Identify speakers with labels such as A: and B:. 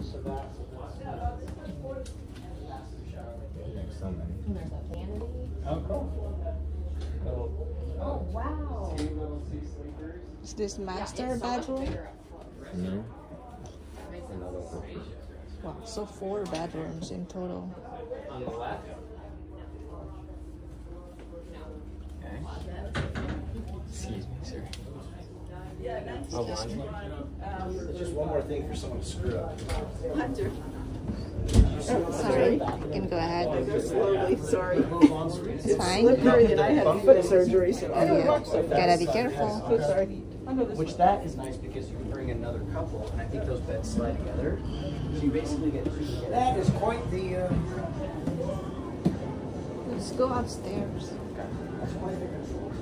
A: Next Sunday.
B: And there's a vanity.
C: Oh, cool.
B: Oh, wow.
D: Is this master bedroom?
A: No.
D: Wow, so four bedrooms in total.
C: On the left. Oh, one.
E: Just one more thing for someone to screw up.
D: Sorry, you can go ahead.
F: Slowly, sorry.
D: It's fine.
F: Slippery and I had foot surgery, so I don't watch so
D: Gotta be careful.
F: So sorry. I'll go this
E: Which that is nice because you can bring another couple, and I think those beds slide together. So you basically get two together. That is quite the, uh,
D: Let's go upstairs.
E: that's quite the control.